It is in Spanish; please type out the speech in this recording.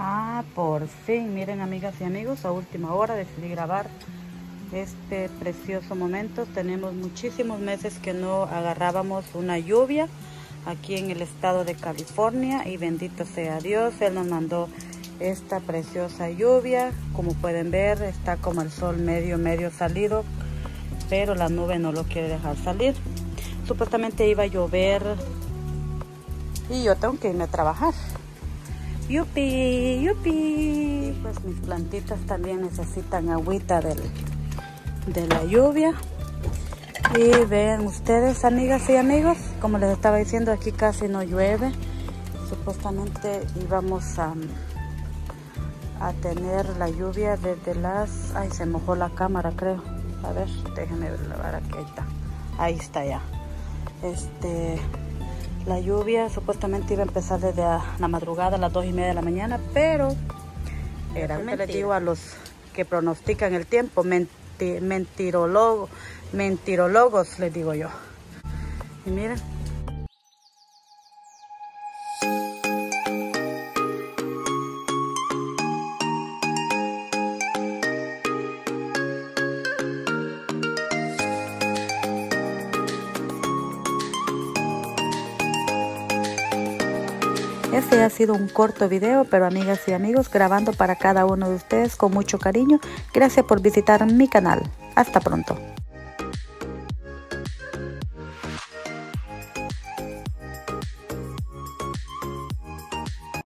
Ah, por fin, miren amigas y amigos, a última hora decidí grabar este precioso momento. Tenemos muchísimos meses que no agarrábamos una lluvia aquí en el estado de California y bendito sea Dios, Él nos mandó esta preciosa lluvia. Como pueden ver, está como el sol medio, medio salido, pero la nube no lo quiere dejar salir. Supuestamente iba a llover y yo tengo que irme a trabajar. Yupi, yupi. Pues mis plantitas también necesitan agüita del, de la lluvia. Y ven ustedes, amigas y amigos, como les estaba diciendo, aquí casi no llueve. Supuestamente íbamos a, a tener la lluvia desde las... Ay, se mojó la cámara, creo. A ver, déjenme ver, aquí ahí está. Ahí está ya. Este, la lluvia supuestamente iba a empezar desde la madrugada a las dos y media de la mañana, pero era les digo a los que pronostican el tiempo, menti mentirólogos, mentirólogos les digo yo. Y miren, Este ha sido un corto video, pero amigas y amigos, grabando para cada uno de ustedes con mucho cariño. Gracias por visitar mi canal. Hasta pronto.